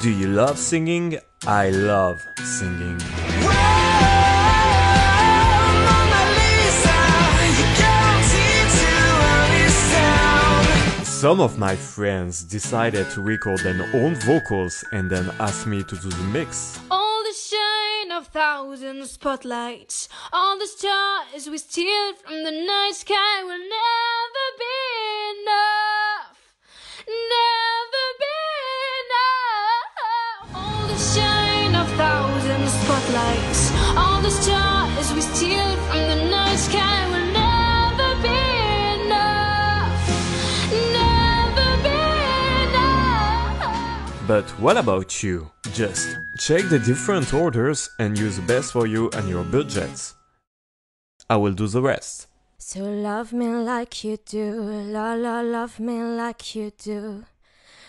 Do you love singing? I love singing. Some of my friends decided to record their own vocals and then asked me to do the mix. All the shine of thousand spotlights, all the stars we steal from the night sky will never enough. All the shine of thousand spotlights, all the stars we steal from the night sky will never be enough. Never be enough. But what about you? Just check the different orders and use the best for you and your budgets. I will do the rest. So love me like you do, la la, love me like you do.